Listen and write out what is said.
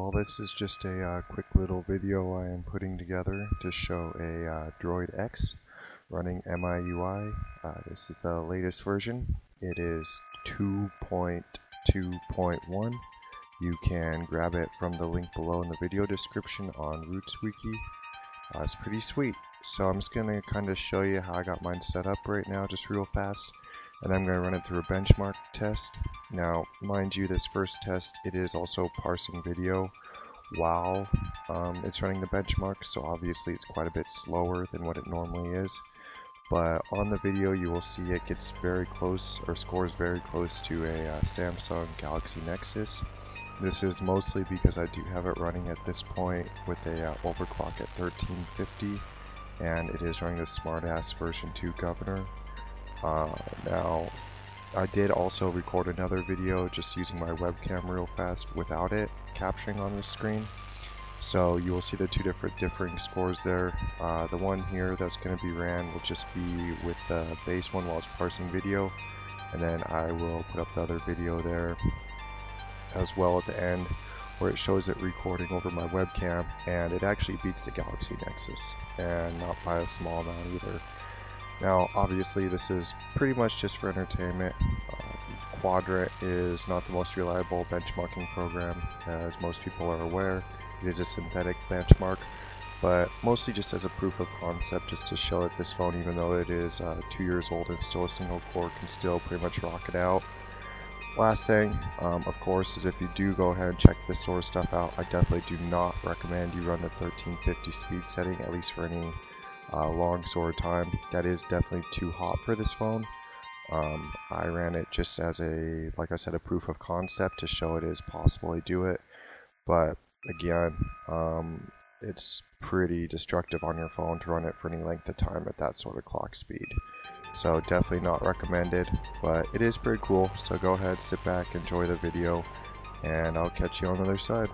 Well, this is just a uh, quick little video I am putting together to show a uh, Droid X running MIUI. Uh, this is the latest version. It is 2.2.1. You can grab it from the link below in the video description on Rootzwiki. Uh, it's pretty sweet. So I'm just going to kind of show you how I got mine set up right now just real fast. And I'm going to run it through a benchmark test. Now, mind you, this first test, it is also parsing video while um, it's running the benchmark, so obviously it's quite a bit slower than what it normally is. But on the video, you will see it gets very close, or scores very close to a uh, Samsung Galaxy Nexus. This is mostly because I do have it running at this point with a uh, overclock at 1350, and it is running the smartass version 2 governor. Uh, now, I did also record another video just using my webcam real fast without it capturing on the screen. So you will see the two different differing scores there. Uh, the one here that's going to be ran will just be with the base one while it's parsing video. And then I will put up the other video there as well at the end where it shows it recording over my webcam and it actually beats the Galaxy Nexus and not by a small amount either. Now, obviously, this is pretty much just for entertainment. Uh, is not the most reliable benchmarking program, as most people are aware. It is a synthetic benchmark, but mostly just as a proof of concept, just to show that this phone, even though it is uh, two years old and still a single core, can still pretty much rock it out. Last thing, um, of course, is if you do go ahead and check this sort of stuff out, I definitely do not recommend you run the 1350 speed setting, at least for any uh, long sword time. That is definitely too hot for this phone. Um, I ran it just as a, like I said, a proof of concept to show it is possible to do it. But again, um, it's pretty destructive on your phone to run it for any length of time at that sort of clock speed. So definitely not recommended, but it is pretty cool. So go ahead, sit back, enjoy the video, and I'll catch you on the other side.